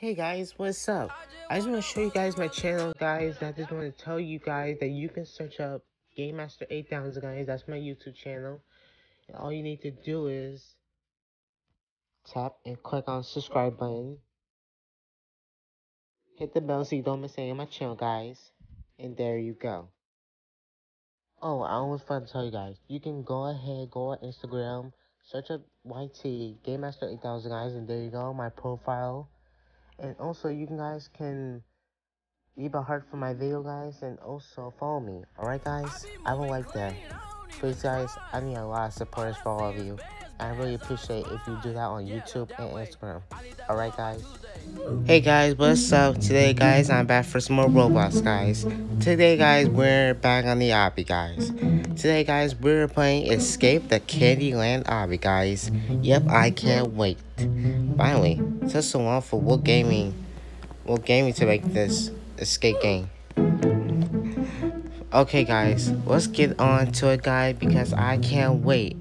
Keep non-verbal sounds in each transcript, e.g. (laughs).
Hey guys, what's up? I just want to show you guys my channel, guys. I just want to tell you guys that you can search up Game Master 8000, guys. That's my YouTube channel. And all you need to do is tap and click on subscribe button. Hit the bell so you don't miss any of my channel, guys. And there you go. Oh, I almost forgot to tell you guys. You can go ahead, go on Instagram, search up YT Game Master 8000, guys, and there you go, my profile. And also, you guys can leave a heart for my video, guys, and also follow me. Alright, guys? I would like that. Please, guys, I need a lot of supporters for all of you. I really appreciate if you do that on YouTube and Instagram. Alright, guys? Hey, guys, what's up? Today, guys, I'm back for some more Roblox, guys. Today, guys, we're back on the obby, guys. Today, guys, we're playing Escape the Candyland obby, guys. Yep, I can't wait. Finally, took so long for Wood Gaming, Wood Gaming to make this escape game. Okay, guys, let's get on to it, guys, because I can't wait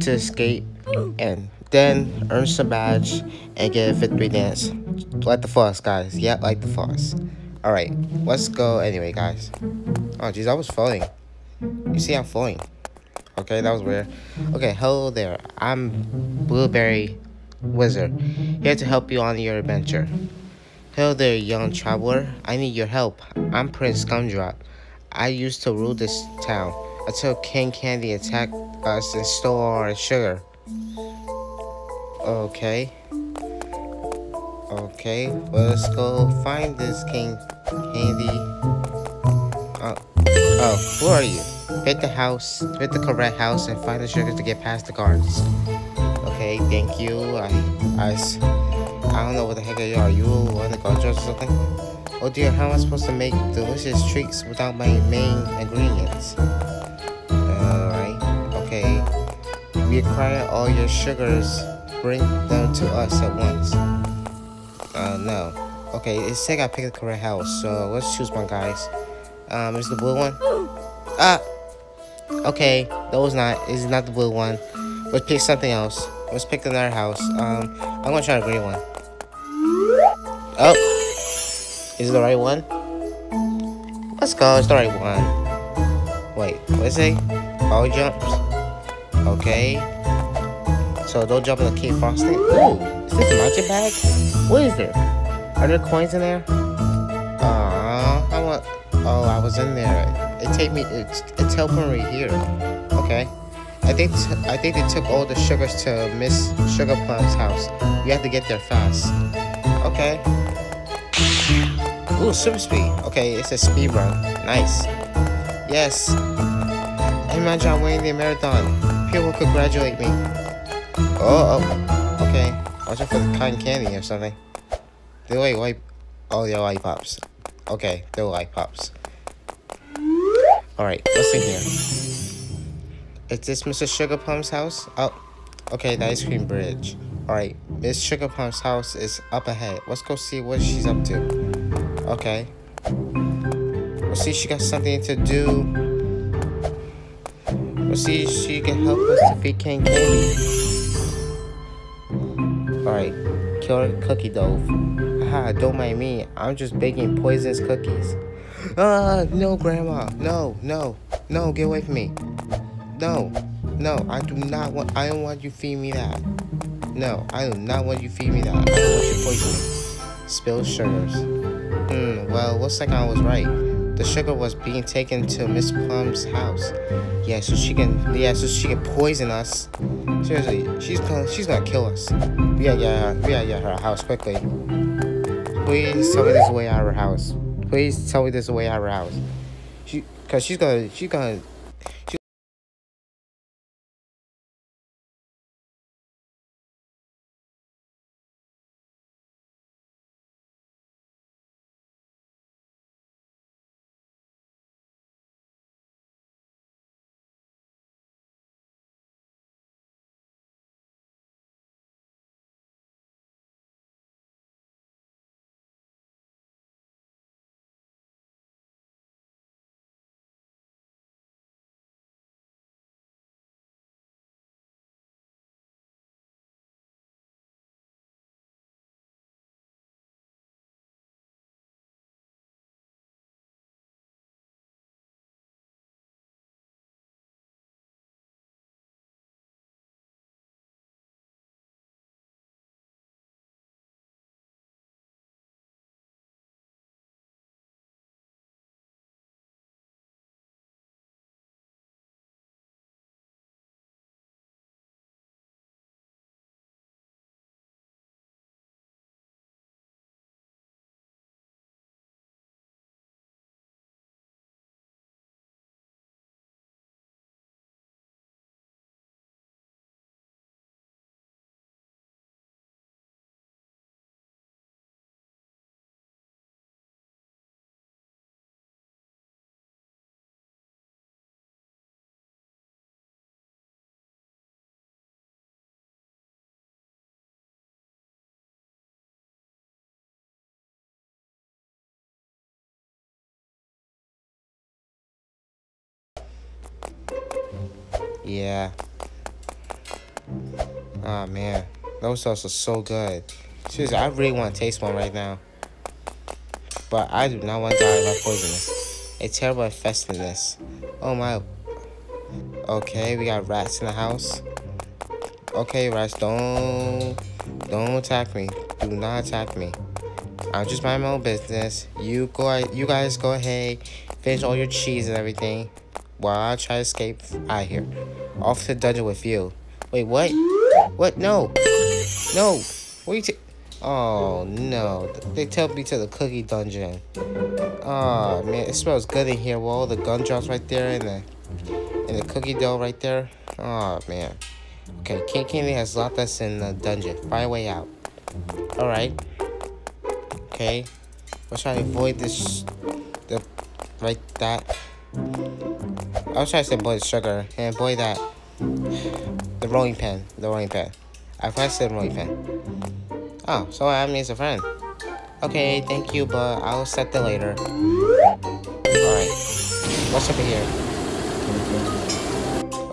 to skate and then earn some badge and get a victory dance. Like the floss, guys. Yeah, like the floss. Alright, let's go anyway, guys. Oh, jeez, I was falling. You see, I'm falling. Okay, that was weird. Okay, hello there. I'm Blueberry Wizard, here to help you on your adventure. Hello there, young traveler. I need your help. I'm Prince Gumdrop. I used to rule this town until King Candy attacked us and stole our sugar. Okay. Okay, let's go find this King Candy. Oh, oh, who are you? Hit the house, hit the correct house, and find the sugar to get past the guards. Okay, thank you. I, I, I don't know what the heck you are. You one of the guards or something? Oh dear, how am I supposed to make delicious treats without my main ingredients? We acquire all your sugars. Bring them to us at once. Uh, no. Okay, it said I picked the correct house, so let's choose one, guys. Um, is the blue one? Ah! Okay, that was not, is not the blue one. Let's pick something else. Let's pick another house. Um, I'm gonna try the green one. Oh! Is it the right one? Let's go, it's the right one. Wait, what is it? All jumps? Okay. So don't jump in the cave frosting. Ooh, is this a magic bag? What is there? Are there coins in there? Aww, I want. Oh, I was in there. It take me. It's it's helping me here. Okay. I think I think they took all the sugars to Miss Sugar Plum's house. We have to get there fast. Okay. Ooh, super speed. Okay, it's a speed run. Nice. Yes. Imagine I'm winning the marathon. People will congratulate me. Oh, oh. Okay. Watch out for the cotton candy or something. They're like white. Oh, they're light pops. Okay, they're light pops. Alright, what's in here? Is this Mr. Sugar Plum's house? Oh, okay, the ice cream bridge. Alright, Miss Sugar Plum's house is up ahead. Let's go see what she's up to. Okay. We'll see she got something to do. We'll see if she can help us defeat King Candy. Alright, kill cookie dough. Haha, don't mind me. I'm just baking poisonous cookies. Ah, no, Grandma. No, no, no, get away from me. No, no, I do not want, I don't want you feed me that. No, I do not want you feed me that. I want you poison me. Spilled sugars. Hmm, well, looks like I was right. The sugar was being taken to Miss Plum's house. Yeah, so she can, yeah, so she can poison us. Seriously, she's gonna, she's gonna kill us. We gotta get, we gotta get her house quickly. Please tell me this way out of her house. Please tell me this way out of her house. She, cause she's gonna, she's gonna, Yeah. Oh man, those sauce are so good. Seriously, I really want to taste one right now. But I do not want to die by poisonous. A terrible infestedness. Oh my. Okay, we got rats in the house. Okay, rats, don't don't attack me. Do not attack me. I'm just mind my own business. You go you guys go ahead, finish all your cheese and everything. While I try to escape out here. Off to the dungeon with you. Wait, what? What? No. No. What you Oh, no. They took me to the cookie dungeon. Oh, man. It smells good in here with all the gumdrops right there and the, and the cookie dough right there. Oh, man. Okay, King Candy has locked us in the dungeon. Find a way out. Alright. Okay. Let's try to avoid this... The... Right, that. I was trying to say boy sugar. And boy that... The rolling pin. The rolling pin. I first said rolling pin. Oh, so I mean, a friend. Okay, thank you, but I'll set that later. Alright. What's up here?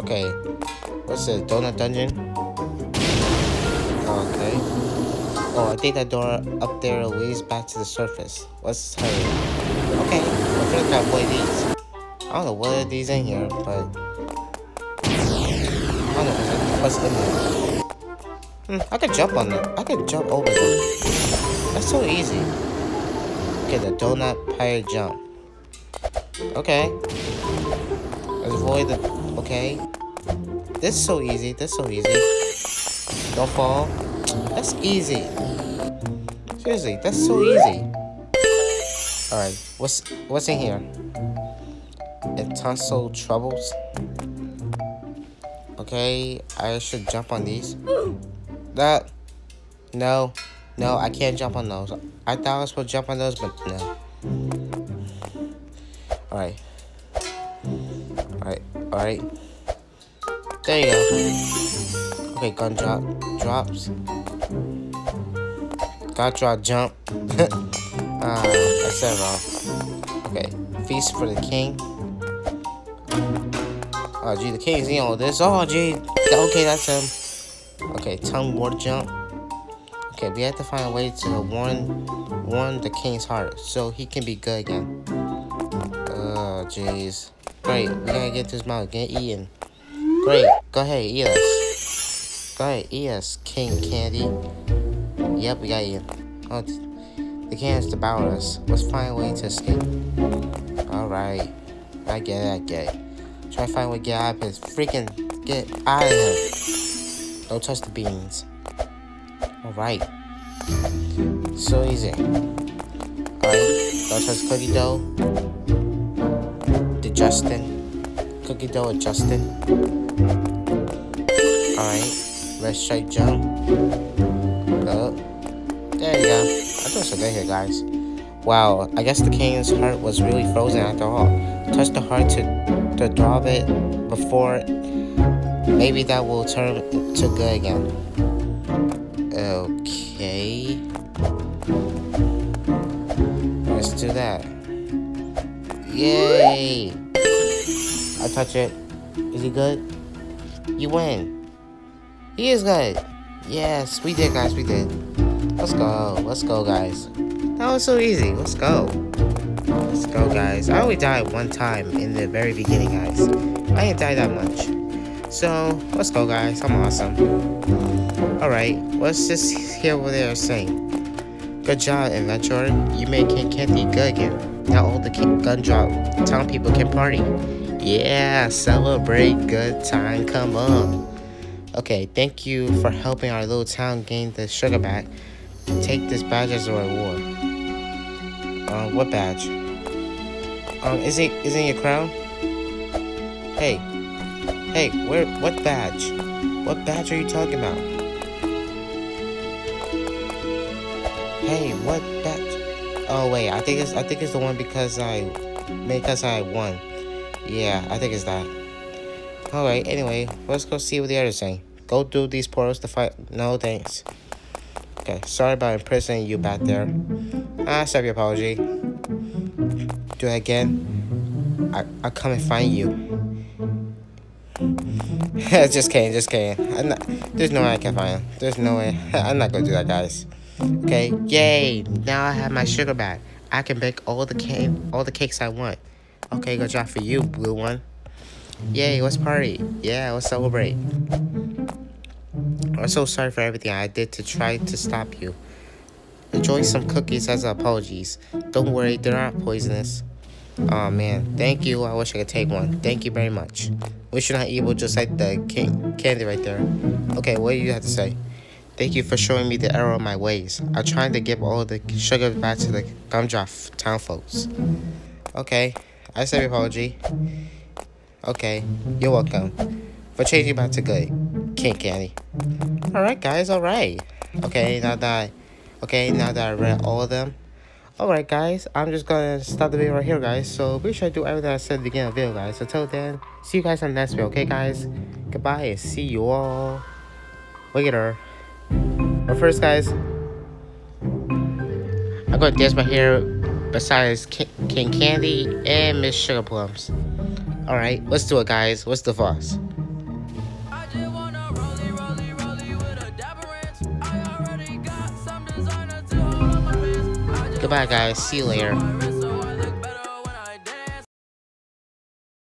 Okay. What's the donut dungeon? Okay. Oh, I think that door up there leads back to the surface. Let's hurry. Okay, we're gonna avoid these. I don't know what are these in here, but... I don't know what's in there. Hmm, I could jump on them. I could jump over them. That's so easy. Okay, the donut pirate jump. Okay. Let's avoid the... Okay. This is so easy. This is so easy. Don't fall. That's easy. Seriously, that's so easy. Alright, what's what's in here? Tonsil troubles. Okay, I should jump on these. That. No. No, I can't jump on those. I thought I was supposed to jump on those, but no. Alright. Alright. Alright. There you go. Okay, gun drop. Drops. Got drop jump. ah, I said wrong. Okay. Feast for the king. Oh, gee, the king's in all this. Oh, gee. Okay, that's him. Okay, tongue water jump. Okay, we have to find a way to warn warn the king's heart so he can be good again. Oh, jeez. Great, we gotta get this mouth, get eaten. Great, go ahead, eat us. Go ahead, eat us, King Candy. Yep, we got you. Oh, the king has devoured us. Let's find a way to escape. Alright. I get it, I get it. Try to find way to get out freaking get out of here. Don't touch the beans. Alright. So easy. Alright. Don't touch cookie dough. The Justin. Cookie dough with Justin. Alright. Red stripe jump. Oh. There you go. I thought so good here, guys. Wow, I guess the king's heart was really frozen after all. Touch the heart to, to drop it before Maybe that will turn to good again. Okay. Let's do that. Yay! I touch it. Is he good? You win. He is good. Yes, we did, guys. We did. Let's go. Let's go, guys. That was so easy. Let's go. Let's go, guys. I only died one time in the very beginning, guys. I didn't die that much. So, let's go guys, I'm awesome. Alright, let's just hear what they are saying. Good job, Inventor. You made King Candy good again. Now all the gun drop town people can party. Yeah, celebrate good time, come on. Okay, thank you for helping our little town gain the sugar back. Take this badge as a reward. Uh, what badge? Um, is it is it your crown? Hey, Hey, where? What badge? What badge are you talking about? Hey, what badge? Oh wait, I think it's I think it's the one because I because I won. Yeah, I think it's that. Alright, anyway, let's go see what the others saying. Go do these portals to fight. No, thanks. Okay, sorry about imprisoning you back there. I accept your apology. Do it again. I, I'll come and find you. (laughs) just kidding, just kidding. Not, there's no way I can find him. There's no way. (laughs) I'm not gonna do that, guys. Okay, yay! Now I have my sugar back. I can bake all the cake, all the cakes I want. Okay, good job for you, blue one. Yay, let's party. Yeah, let's celebrate. I'm so sorry for everything I did to try to stop you. Enjoy some cookies as apologies. Don't worry, they're not poisonous. Oh man, thank you. I wish I could take one. Thank you very much. Wish you're not evil just like the king candy right there. Okay, what do you have to say? Thank you for showing me the error of my ways. I'm trying to give all the sugar back to the Gumdrop town folks. Okay, I say apology. Okay, you're welcome. For changing back to good. King Candy. Alright guys, alright. Okay, now that okay, now that I read all of them. Alright guys, I'm just gonna stop the video right here guys. So be sure to do everything I said at the beginning of the video guys. Until then, see you guys on the next video, okay guys? Goodbye and see you all later. But first guys, I'm gonna dance my hair besides King Candy and Miss Sugar Plums. Alright, let's do it guys. What's the fuss? Goodbye, guys. See you later.